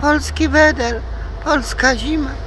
Polski weder, polska zima.